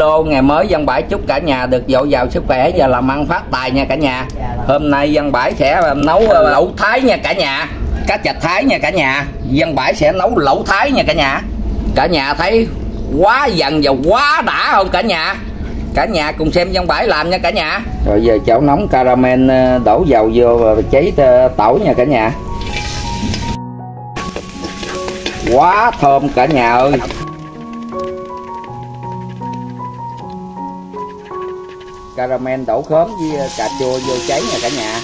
hello ngày mới dân bãi chúc cả nhà được dội vào sức khỏe và làm ăn phát tài nha cả nhà. Hôm nay dân bãi sẽ ờ, nấu ờ, lẩu thái nha cả nhà. Cá chạch thái nha cả nhà. Dân bãi sẽ nấu lẩu thái nha cả nhà. Cả nhà thấy quá dần và quá đã không cả nhà? Cả nhà cùng xem dân bãi làm nha cả nhà. Rồi giờ chảo nóng caramel ờ, đổ dầu vô và cháy tẩu tỏi nha cả nhà. Quá thơm cả nhà ơi. Caramel đổ khóm với ờ, cà chua vô cháy nha cả nhà.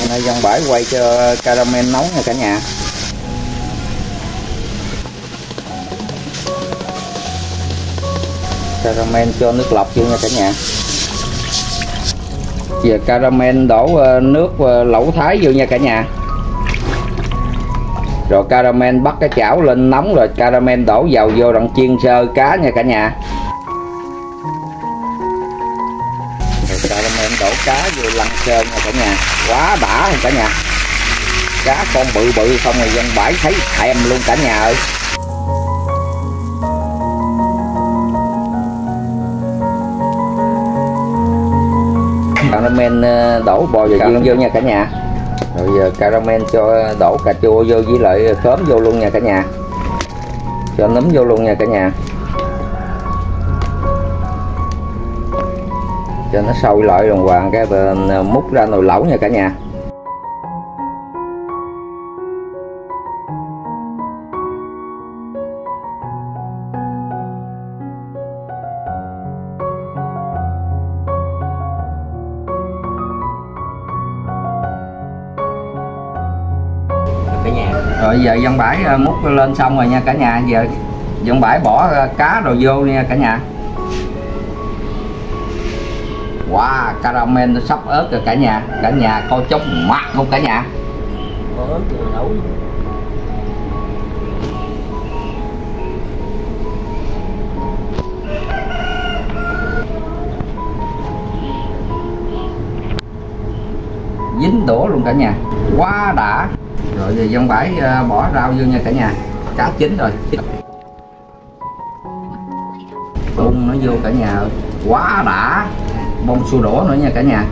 Hôm nay dân bãi quay cho caramel nóng nha cả nhà. Caramel cho nước lọc vô nha cả nhà. Giờ caramel đổ ờ, nước ờ, lẩu thái vô nha cả nhà. Rồi caramel bắt cái chảo lên nóng rồi caramel đổ dầu vô đặng chiên sơ cá nha cả nhà. Nha cả nhà. Quá đã cả nhà. Cá con bự bự không rồi dân bãi thấy thèm luôn cả nhà ơi. Caramel ờ, đổ bò và chiên vô nha cả nhà. Rồi giờ caramel cho đổ cà chua vô với lại khóm vô luôn nha cả nhà. Cho nấm vô luôn nha cả nhà cho nó sôi lại đồng hoàng cái bên múc ra nồi lẩu nha cả nhà. Cả nhà. Rồi giờ dân bãi ờ, múc lên xong rồi nha cả nhà. Giờ dân bãi bỏ ờ, cá rồi vô nha cả nhà wow caramel nó sắp ớt rồi cả nhà. Cả nhà coi chốc mặt không cả nhà? Có ớt rồi nấu. Dính đổ luôn cả nhà. Quá đã. Rồi giờ dân bãi ờ, bỏ rau vô nha cả nhà. Cá chín rồi. Bông nó vô cả nhà. Quá đã bông xua đổ nữa nha cả nhà.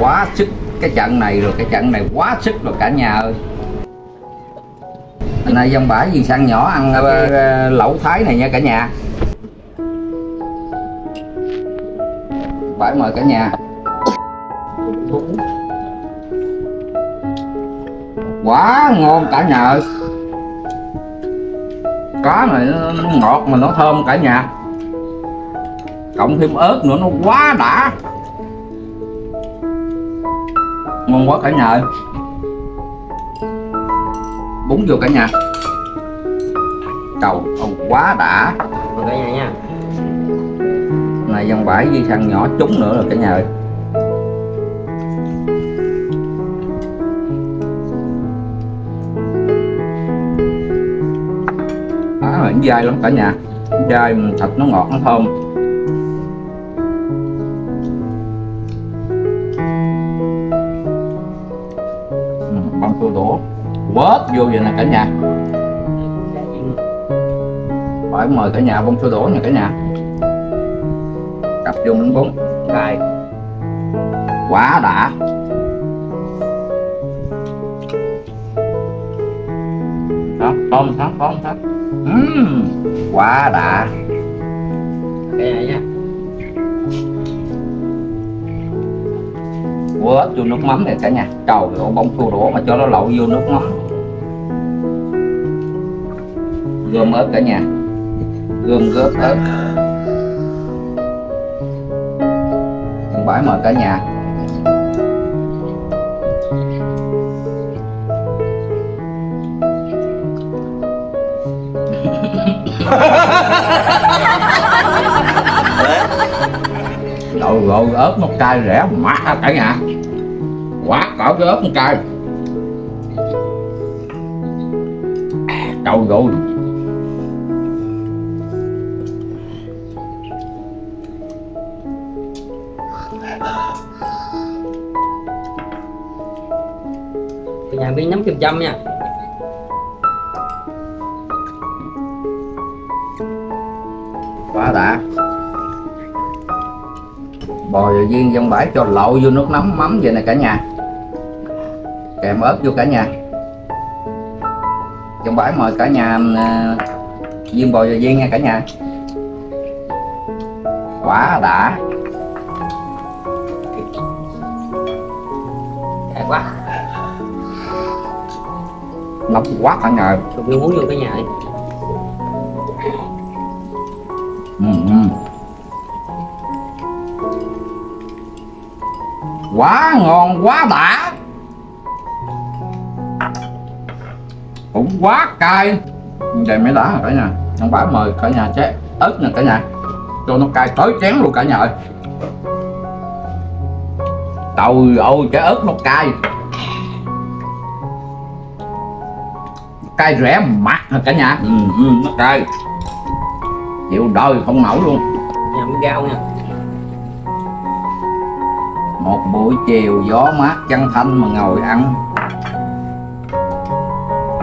Quá sức cái trận này rồi cái trận này quá sức rồi cả nhà ơi. Hôm nay dân bãi gì sang nhỏ ăn ờ, ờ, lẩu thái này nha cả nhà. Bãi mời cả nhà. Quá ngon cả nhà ơi. Cá này nó ngọt mà nó thơm cả nhà cộng thêm ớt nữa nó quá đã. Ngon quá cả nhà ơi. Bún vô cả nhà. Cầu ông quá đã. Cả nhà nha. Này dòng bãi di sang nhỏ trúng nữa rồi cả nhà ơi. Á nó dai lắm cả nhà. Dai thịt nó ngọt nó thơm vô vậy nè cả nhà. Phải mời cả nhà bông tô đổ nha cả nhà. Cặp vô miếng bún. Cay quá đã. Không tôm không tôm thắng quá đã. Cái này nha. Quớt vô nước mắm này cả nhà. Trời ơi, bông thua đổ mà cho nó lậu vô nước mắm. Gom ớt cả nhà. Gom góp ớt. Thằng bãi mời cả nhà. Đầu ơi, ớt nó cay rẻ mát cả nhà. Quá cỡ cái ớt nó cay. À, Đầu ơi. Cả nhà miếng nấm kim châm nha. Quá đã. Bò và viên dân bãi cho lậu vô nước nóng mắm vậy nè cả nhà. Kèm ớt vô cả nhà. Trong bãi mời cả nhà ờ, viên bò và viên nha cả nhà. Quá đã. Quá. Nóng quá cả nhà Tôi muốn vô cái nhà ấy. Ừ, ừ. quá ngon quá đã cũng quá cay. Vậy mới đã cả nhà. Không phải mời cả nhà chế ớt nè cả nhà. Cho nó cay tới chén luôn cả nhà ơi trời ơi cái ớt nó cay. Cay rẻ mặt hả cả nhà? Ừ, ừ, nó cay. Chịu đời không nổi luôn. Miếng rau nha. Một buổi chiều gió mát chân thanh mà ngồi ăn.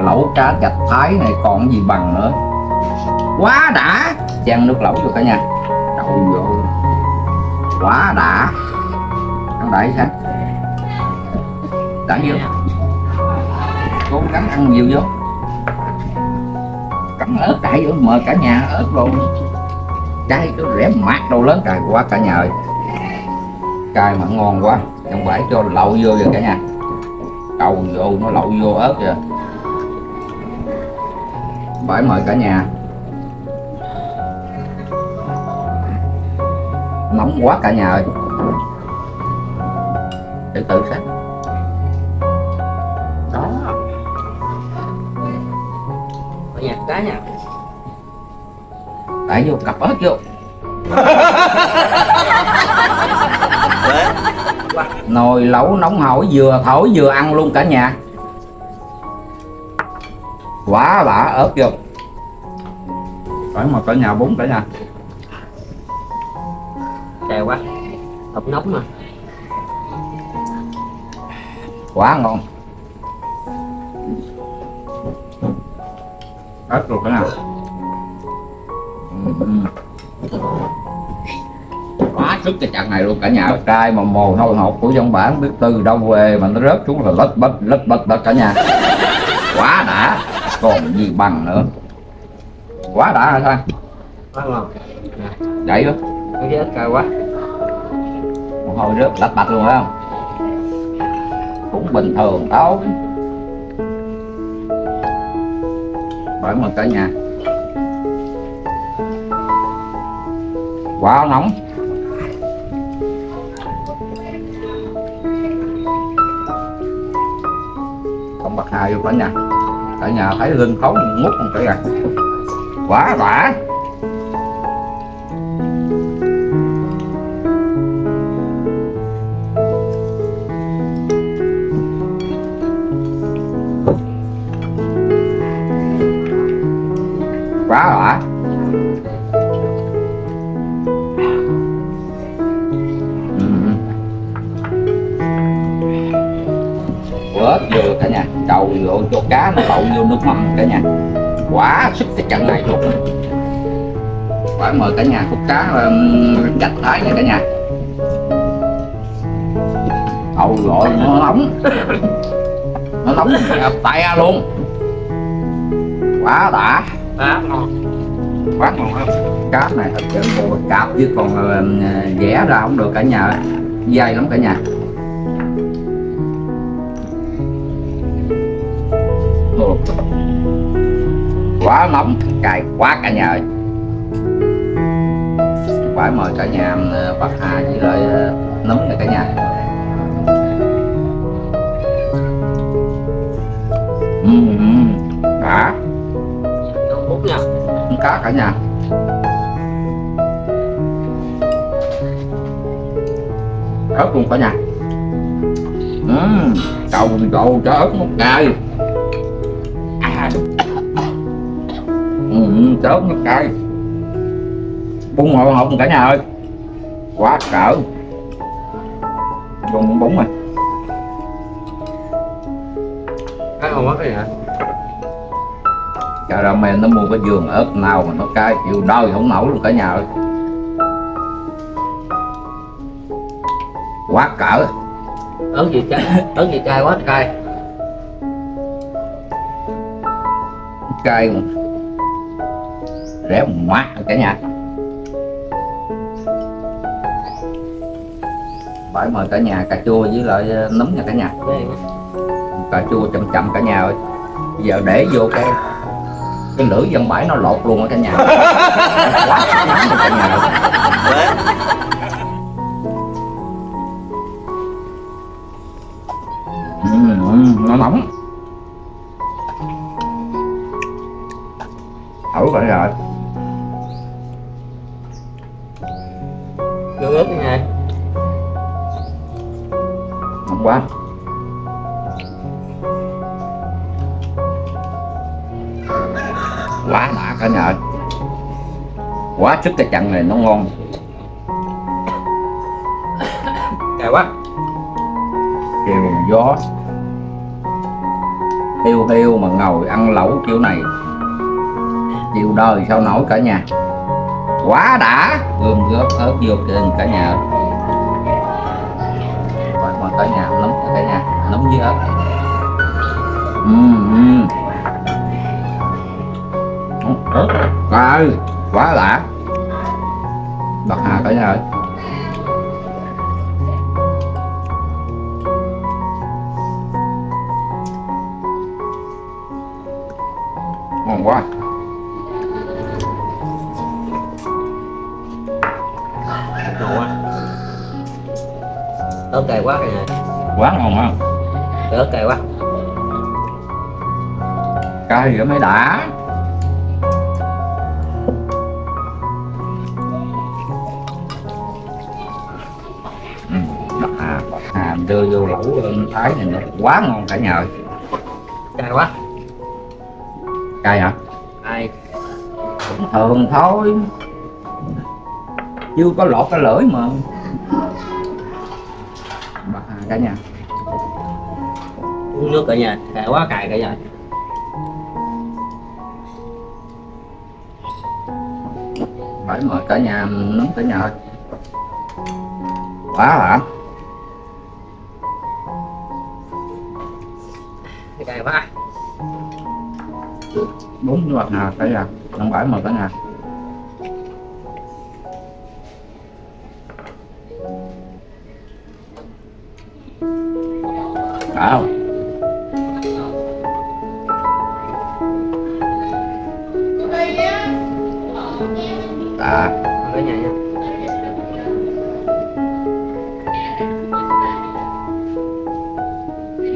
Lẩu cá gạch thái này còn gì bằng nữa. Quá đã! Chan nước lẩu vô cả nhà. Đậu vô quá đã lại đại sao đã vô cố gắng ăn nhiều vô. Cắn ớt đại vô, mời cả nhà ớt luôn cay cái rẻ mát đâu lớn trời quá cả nhà ơi. Cay mà ngon quá không phải cho lậu vô rồi cả nhà. Cầu vô, nó lậu vô ớt rồi phải mời cả nhà. Nóng quá cả nhà ơi để tự sát đó. Ở nhà cá nha. Tại vô cặp ớt vô. Nồi lẩu nóng hổi vừa thổi vừa ăn luôn cả nhà. Quá đã ớt vô. Phải mà cả nhà bún cả nhà. Đẹp quá. Hộp nóng mà quá ngon. Ớt luôn cả nhà Ừ. quá sức cái trận này luôn cả nhà. Trai mà mồ hôi hột của dân bản biết từ đâu về mà nó rớt xuống là lất bất lất bất đó cả nhà. Quá đã. Còn gì bằng nữa. Quá đã hả sao Quá ngon. Vậy đó. Cái ít cay quá. Mồ hôi rớt lách bạch luôn phải không cũng bình thường thôi bởi mừng cả nhà. Quá nóng. Không bật hai vô cả nhà. Cả nhà thấy lưng khấu ngút không cả nhà quá đã quá đã Ừ. Vừa cả nhà. Đầu vô cho cá nó lậu vô nước mắm cả nhà. Quá sức cái trận này luôn. Phải mời cả nhà khúc cá ờ, gạch thái nha cả nhà. Đầu gọi nó nóng Nó nóng tay luôn. Quá đã. Quá ngon quá ngon không? Cáp này thật sự một cạp chứ còn ờ, vẽ ra không được cả nhà. Dai lắm cả nhà. Ồ. quá nóng cay quá cả nhà ơi. Phải mời cả nhà ờ, bác Hà với lại ờ, nấm này cả nhà. Mm -hmm. Cá cả nhà. Ớt luôn cả nhà. Uhm, trầu cầu cho ớt một cay. À. cho ớt một cay. Bún màu hồng cả nhà ơi. Quá cỡ. Dùng bún rồi. Cái ngon quá cái hả? Caramel nó mua cái giường ớt nào mà nó cay. Chịu đời không nổi luôn cả nhà ơi. Quá cỡ. Ớt gì cay? Ớt gì cay quá cay. Cay mà. Rẻ ngoát cả nhà. Phải mời cả nhà cà chua với lại nấm nha cả nhà. Cà chua chậm chậm cả nhà ơi. Giờ để vô cái cái lưỡi dân bãi nó lột luôn á cả nhà. Quá nóng rồi cả nhà nó nóng. Thử vậy rồi Gương ớt nha. Nóng quá nhà ơi. Quá sức cái chặn này nó ngon. Cay quá. Chiều gió. Hiu hiu mà ngồi ăn lẩu kiểu này. Chịu đời sao nổi cả nhà. Quá đã. Gom góp ớt vô kênh cả nhà. Mà cả nhà nấm cả nhà. Nấm với ớt Ừm, ừm. Ớt ơi quá đã bạc hà cả nhà ơi. Ngon quá. Ngon quá ớt cay quá cả nhà quá ngon không ớt cay quá. Cay rồi mới đã đưa vô lẩu thái này nó quá ngon cả nhà ơi. Cay quá. Cay hả? Cay. Cũng thường thôi. Chưa có lọt cái lưỡi mà. Bạc hà cả nhà. Uống nước cả nhà. Cay quá cay cả nhà. Phải mời cả nhà nóng cả nhà ơi. Quá hả bốn như bạc hà cả nhà năm phải mời cả nhà đã à đã. Nhà nha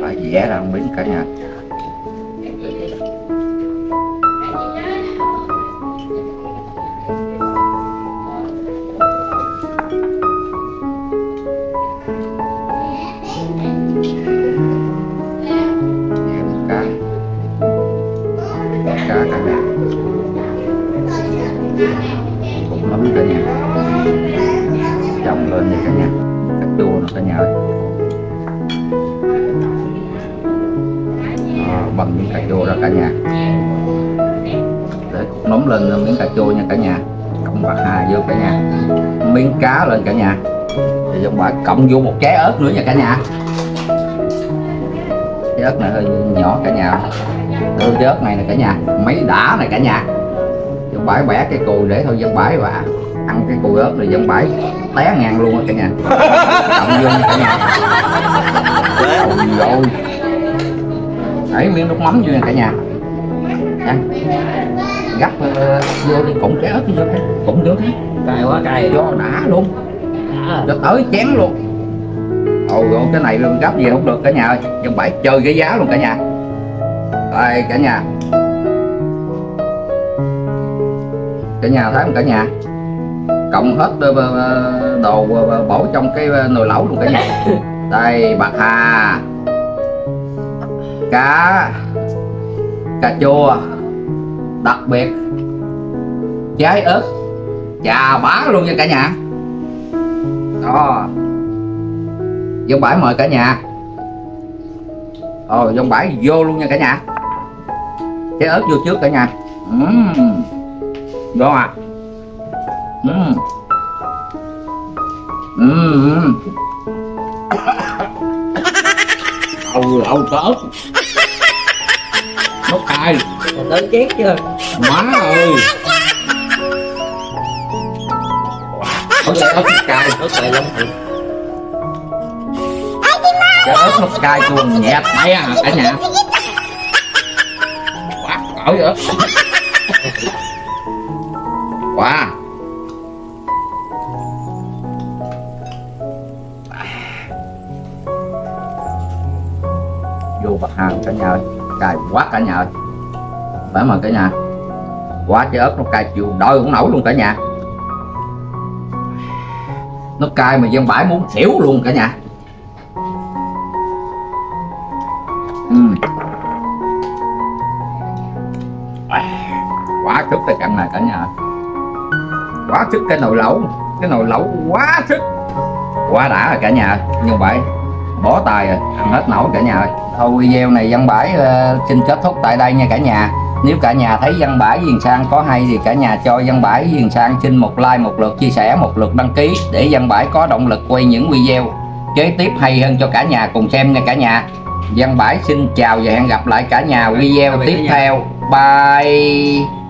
phải vẽ là không biết cả nhà cả nhà để cục nóng lên miếng cà chua nha cả nhà cộng bạc hà vô cả nhà miếng cá lên cả nhà thì giống bà cộng vô một trái ớt nữa nha cả nhà trái ớt này hơi nhỏ cả nhà đưa trái ớt này nè cả nhà mấy đã này cả nhà dân bãi bẻ cái cùi để thôi dân bãi và ăn cái cùi ớt này dân bãi té ngang luôn á cả nhà cộng vô nha cả nhà ôi rồi đẩy miếng nước mắm vô nha cả nhà. Ăn gắp ờ, vô đi cụng cái ớt vô cái vô cái cay quá cay. Cho đã luôn. Cho tới chén luôn. Ôi ôi cái này luôn gắp gì không được cả nhà ơi. Dân bãi chơi cái giá luôn cả nhà. Đây cả nhà. Cả nhà thấy không cả nhà? Cộng hết ờ, ờ, đồ bỏ trong cái nồi lẩu luôn cả nhà. Đây bạc hà cá, cà chua, đặc biệt. Trái ớt, chà bá luôn nha cả nhà. Đó. Dông bãi mời cả nhà. Rồi dông bãi vô luôn nha cả nhà. Trái ớt vô trước cả nhà. Ừm. ngon à Ừm. Ừm. Âu lậu cỡ nó cay. Tới chét chưa? Má ơi. Ớt ớt cay cài lông thịt cái ớt nó cay chua nhẹ tay à cả nhà. Quá cỡ ớt quá vô hàng cả nhà ơi. Cay quá cả nhà ơi. Phải mà cả nhà. Quá trái ớt, nó cay chịu đôi cũng nổi luôn cả nhà. Nó cay mà dân bãi muốn xỉu luôn cả nhà. Ừ. Quá sức cái trận này cả nhà. Quá sức cái nồi lẩu, cái nồi lẩu quá sức quá đã rồi cả nhà nhưng vậy bó tay rồi ăn hết nổi cả nhà ơi. Thôi video này văn bãi ờ, xin kết thúc tại đây nha cả nhà. Nếu cả nhà thấy văn bãi Diền Sang có hay thì cả nhà cho văn bãi Diền Sang xin một like một lượt chia sẻ một lượt đăng ký để văn bãi có động lực quay những video kế tiếp hay hơn cho cả nhà cùng xem nha cả nhà. Văn bãi xin chào và hẹn gặp lại cả nhà video tiếp theo. Bye